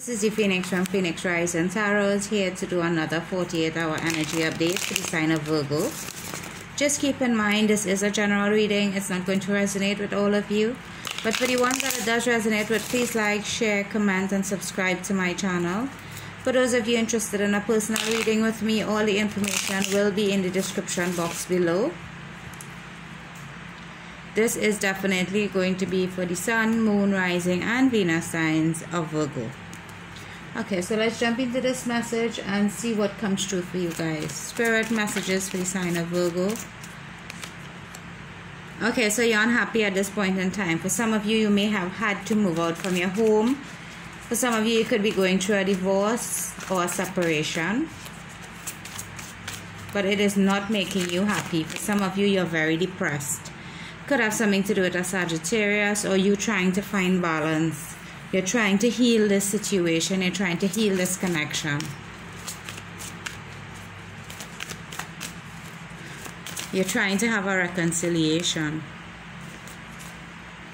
This is the Phoenix from Phoenix Rising Tarot here to do another 48 hour energy update for the sign of Virgo. Just keep in mind this is a general reading, it's not going to resonate with all of you. But for the ones that it does resonate with, please like, share, comment, and subscribe to my channel. For those of you interested in a personal reading with me, all the information will be in the description box below. This is definitely going to be for the Sun, Moon, Rising, and Venus signs of Virgo. Okay, so let's jump into this message and see what comes true for you guys. Spirit messages for the sign of Virgo. Okay, so you're unhappy at this point in time. For some of you, you may have had to move out from your home. For some of you, you could be going through a divorce or a separation. But it is not making you happy. For some of you, you're very depressed. Could have something to do with a Sagittarius or you trying to find balance you're trying to heal this situation, you're trying to heal this connection. You're trying to have a reconciliation,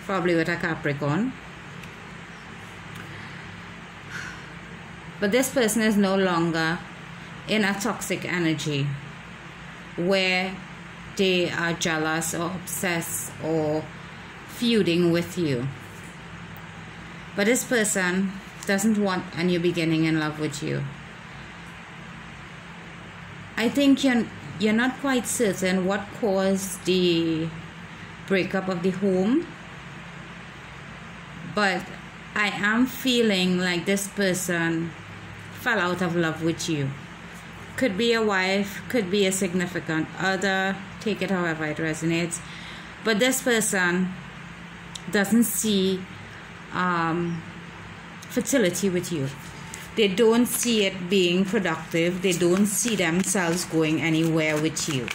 probably with a Capricorn. But this person is no longer in a toxic energy where they are jealous or obsessed or feuding with you. But this person doesn't want a new beginning in love with you. I think you're, you're not quite certain what caused the breakup of the home. But I am feeling like this person fell out of love with you. Could be a wife, could be a significant other, take it however it resonates. But this person doesn't see um, fertility with you. They don't see it being productive. They don't see themselves going anywhere with you.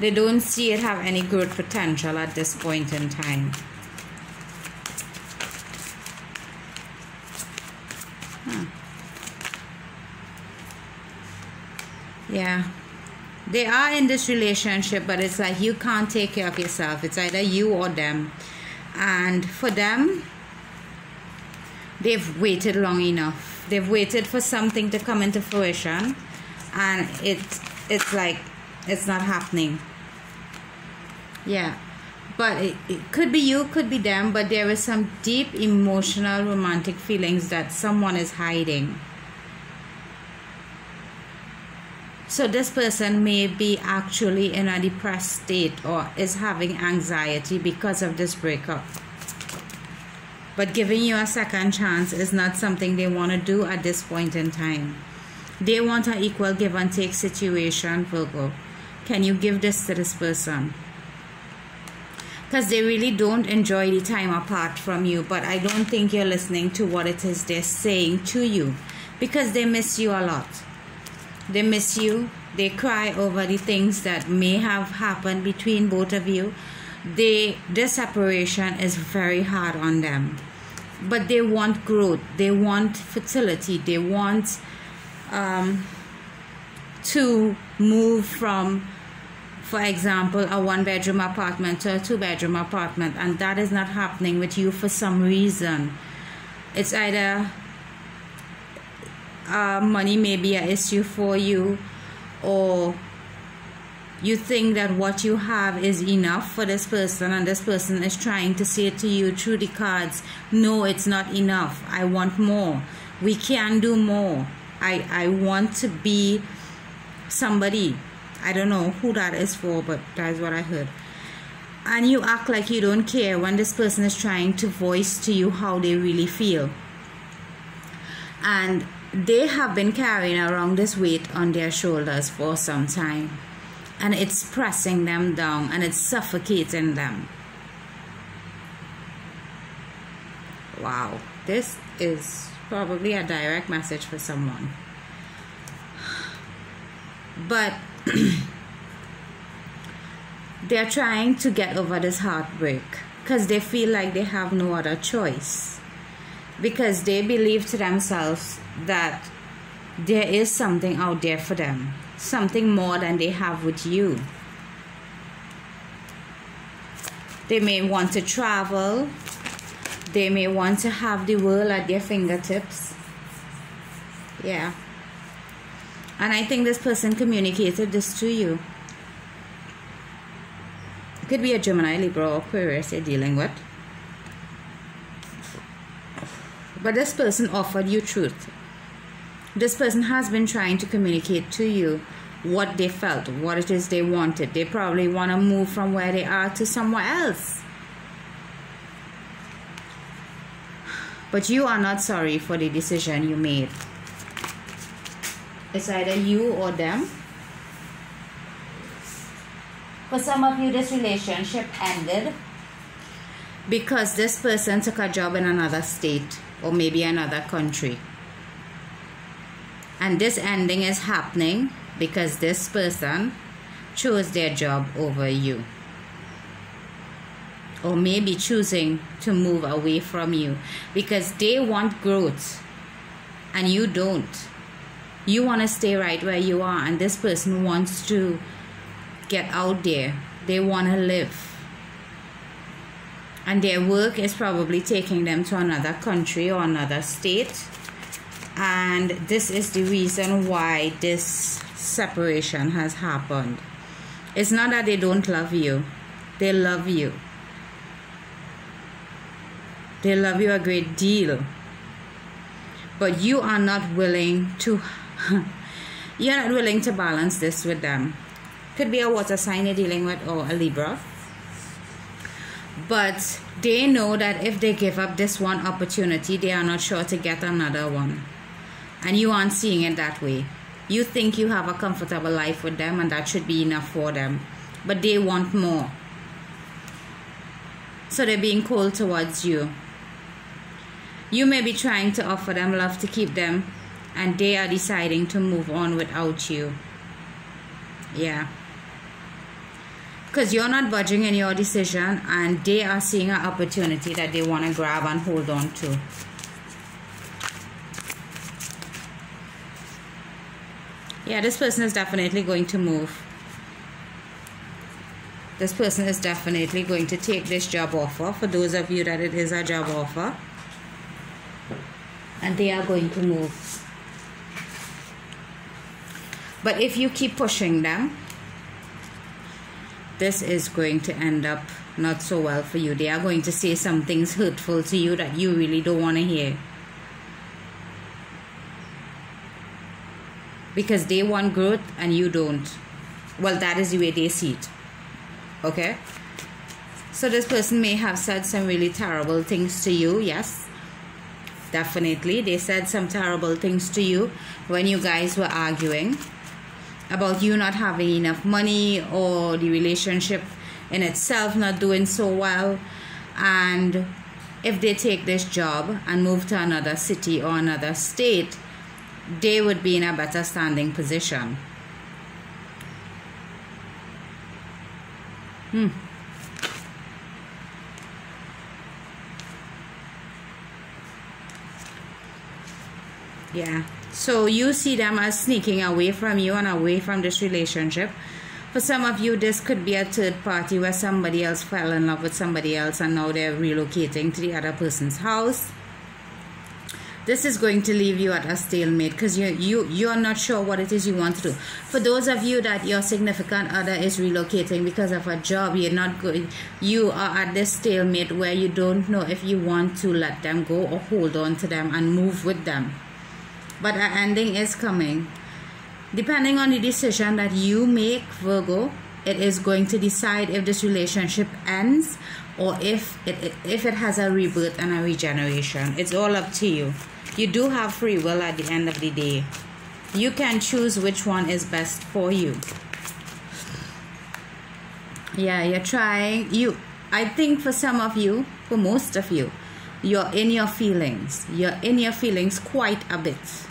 They don't see it have any growth potential at this point in time. Huh. Yeah they are in this relationship but it's like you can't take care of yourself it's either you or them and for them they've waited long enough. They've waited for something to come into fruition and it's it's like it's not happening. Yeah. But it, it could be you could be them but there is some deep emotional romantic feelings that someone is hiding So this person may be actually in a depressed state or is having anxiety because of this breakup. But giving you a second chance is not something they want to do at this point in time. They want an equal give and take situation, Virgo. Can you give this to this person? Because they really don't enjoy the time apart from you, but I don't think you're listening to what it is they're saying to you because they miss you a lot they miss you. They cry over the things that may have happened between both of you. They this separation is very hard on them. But they want growth. They want fertility. They want um, to move from for example a one bedroom apartment to a two bedroom apartment. And that is not happening with you for some reason. It's either uh, money may be an issue for you or you think that what you have is enough for this person and this person is trying to say to you through the cards no it's not enough. I want more. We can do more. I i want to be somebody. I don't know who that is for but that's what i heard. And you act like you don't care when this person is trying to voice to you how they really feel. And they have been carrying around this weight on their shoulders for some time and it's pressing them down and it's suffocating them. Wow, this is probably a direct message for someone. But they're trying to get over this heartbreak because they feel like they have no other choice because they believe to themselves that there is something out there for them, something more than they have with you. They may want to travel, they may want to have the world at their fingertips. Yeah. And i think this person communicated this to you. It could be a gemini libra or aquarius you're dealing with. But this person offered you truth this person has been trying to communicate to you what they felt, what it is they wanted. They probably want to move from where they are to somewhere else. But you are not sorry for the decision you made. It's either you or them. For some of you, this relationship ended because this person took a job in another state or maybe another country. And this ending is happening because this person chose their job over you. Or maybe choosing to move away from you because they want growth and you don't. You want to stay right where you are, and this person wants to get out there. They want to live. And their work is probably taking them to another country or another state. And this is the reason why this separation has happened. It's not that they don't love you, they love you. They love you a great deal. But you are not willing to you're not willing to balance this with them. Could be a water sign you're dealing with or a Libra. But they know that if they give up this one opportunity, they are not sure to get another one. And you aren't seeing it that way. You think you have a comfortable life with them and that should be enough for them. But they want more. So they're being cold towards you. You may be trying to offer them love to keep them, and they are deciding to move on without you. Yeah. Because you're not budging in your decision, and they are seeing an opportunity that they want to grab and hold on to. Yeah this person is definitely going to move. This person is definitely going to take this job offer. For those of you that it is a job offer. And they are going to move. But if you keep pushing them this is going to end up not so well for you. They are going to say some things hurtful to you that you really don't want to hear because they want growth and you don't. Well, that is the way they see it. Okay? So this person may have said some really terrible things to you, yes. Definitely. They said some terrible things to you when you guys were arguing about you not having enough money or the relationship in itself not doing so well. And if they take this job and move to another city or another state, they would be in a better standing position. Hmm. Yeah. So you see them as sneaking away from you and away from this relationship. For some of you, this could be a third party where somebody else fell in love with somebody else and now they're relocating to the other person's house this is going to leave you at a stalemate because you you you're not sure what it is you want to do. For those of you that your significant other is relocating because of a job you're not going you are at this stalemate where you don't know if you want to let them go or hold on to them and move with them. But an ending is coming. Depending on the decision that you make virgo it is going to decide if this relationship ends or if it if it has a rebirth and a regeneration it's all up to you you do have free will at the end of the day. You can choose which one is best for you. Yeah, you're trying. You, I think for some of you, for most of you, you're in your feelings. You're in your feelings quite a bit.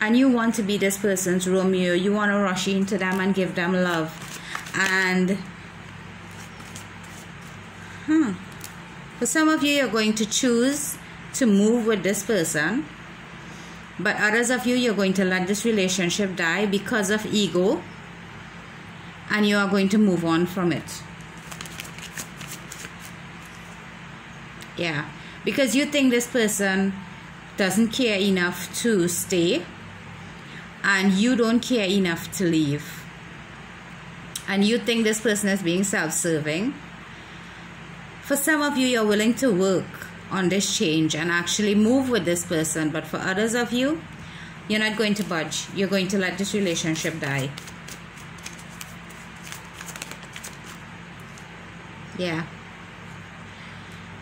And you want to be this person's Romeo. You want to rush into them and give them love. And, Hmm. huh. For some of you, you're going to choose to move with this person but others of you you're going to let this relationship die because of ego and you are going to move on from it Yeah. Because you think this person doesn't care enough to stay and you don't care enough to leave. And you think this person is being self serving. For some of you, you're willing to work on this change and actually move with this person, but for others of you, you're not going to budge. You're going to let this relationship die. Yeah.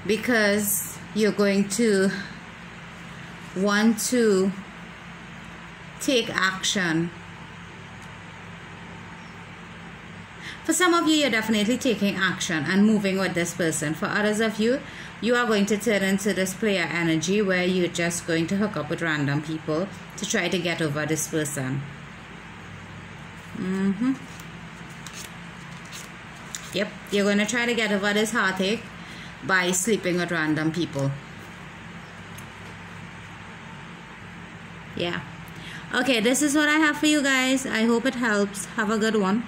Because you're going to want to take action. For some of you, you're definitely taking action and moving with this person. For others of you, you are going to turn into this player energy where you're just going to hook up with random people to try to get over this person. Mm-hmm. Yep, you're going to try to get over this heartache by sleeping with random people. Yeah. Okay, this is what I have for you guys. I hope it helps. Have a good one.